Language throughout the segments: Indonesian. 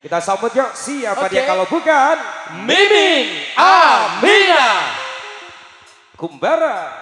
Kita sambut yuk, siapa okay. dia kalau bukan? Miming Amina. Kumbara.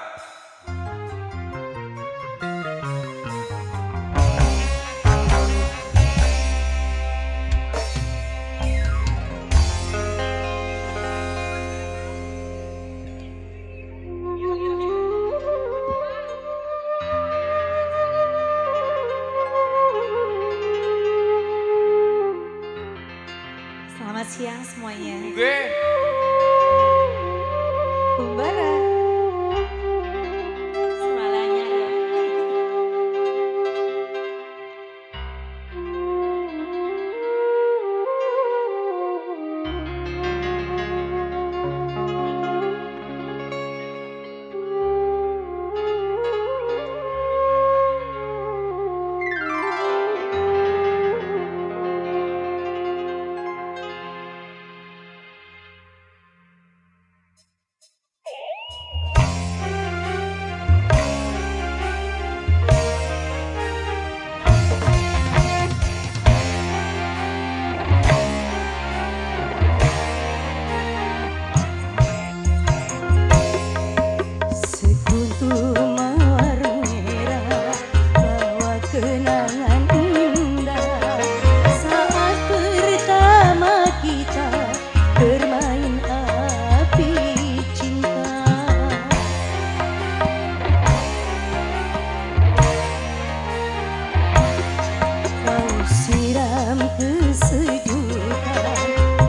kenangan indah saat pertama kita bermain api cinta. Kau siram kesejukan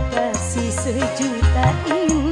kasih sejuta ini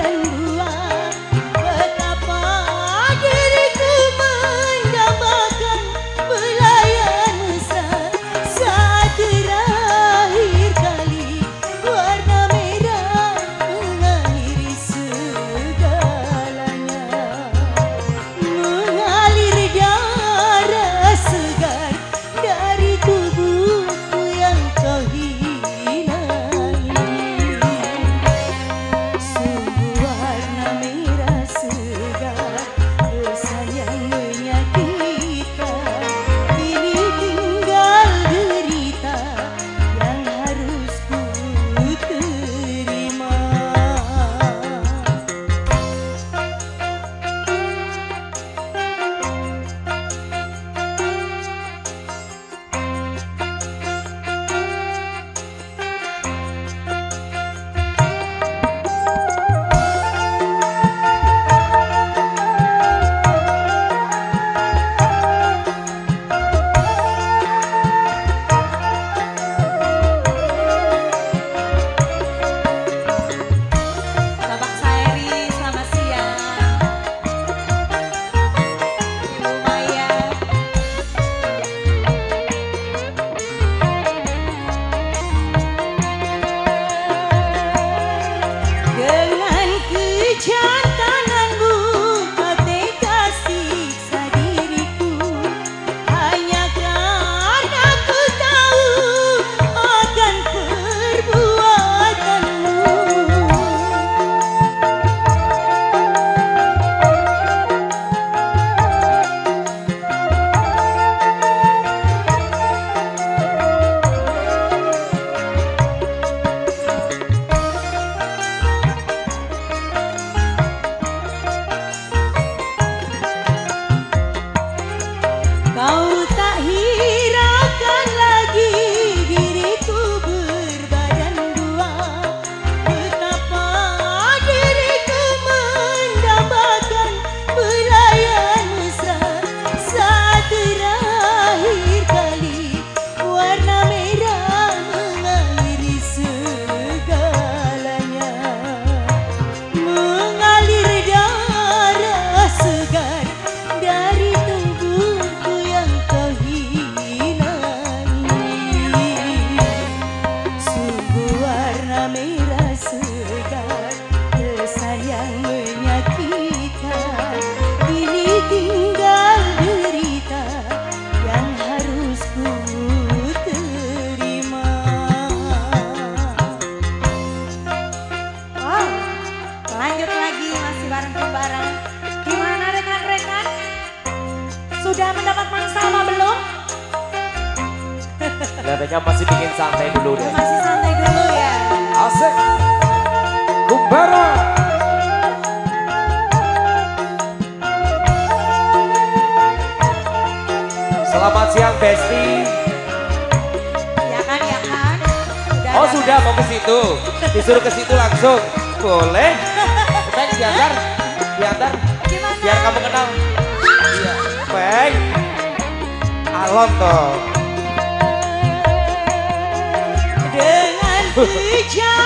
கல் Besti. Ya kan, ya kan. Sudah, oh, sudah mau ke situ. Disuruh ke situ langsung. Boleh. Kita diantar, diantar. Gimana? Biar kamu kenal. Iya. Baik. Alon toh. Dengan bijak.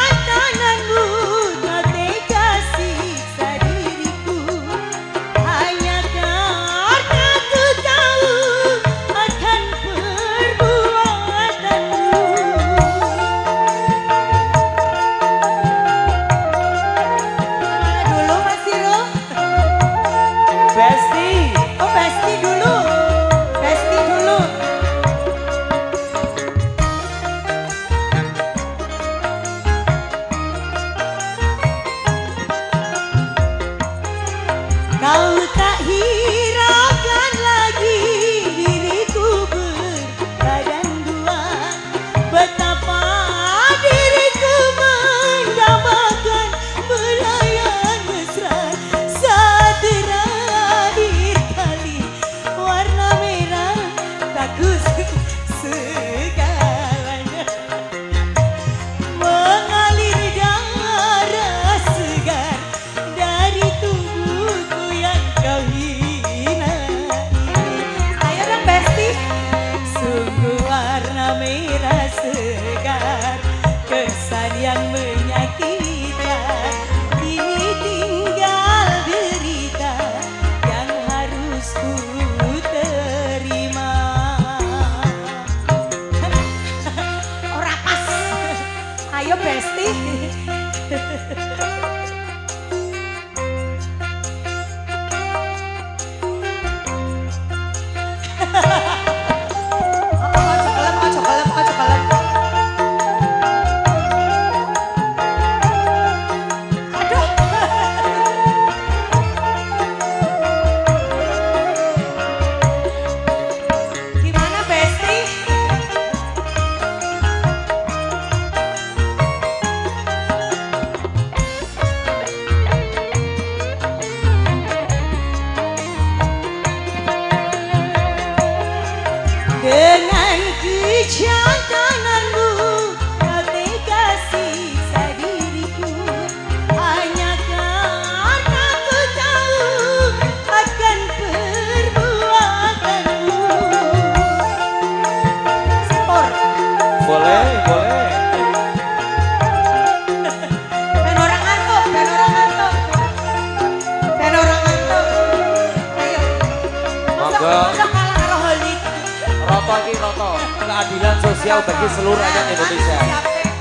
spesial bagi seluruh iya, rakyat Indonesia.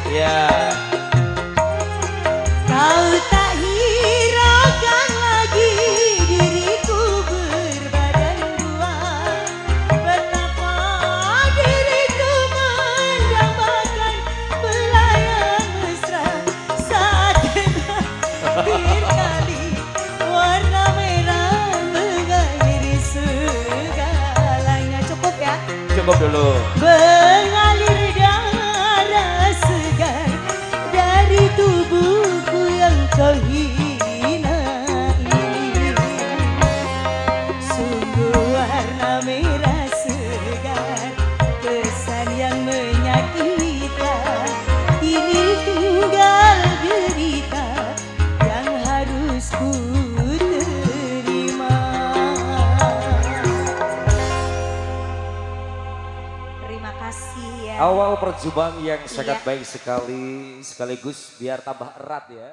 Ya. Kau tak hiraukan lagi diriku berbadan dua Betapa diriku mendambakan pelayan mesra Saat dengar kali warna merah mengairi segalanya Cukup ya? Cukup dulu Beng perjumpaan yang sangat iya. baik sekali, sekaligus biar tambah erat ya.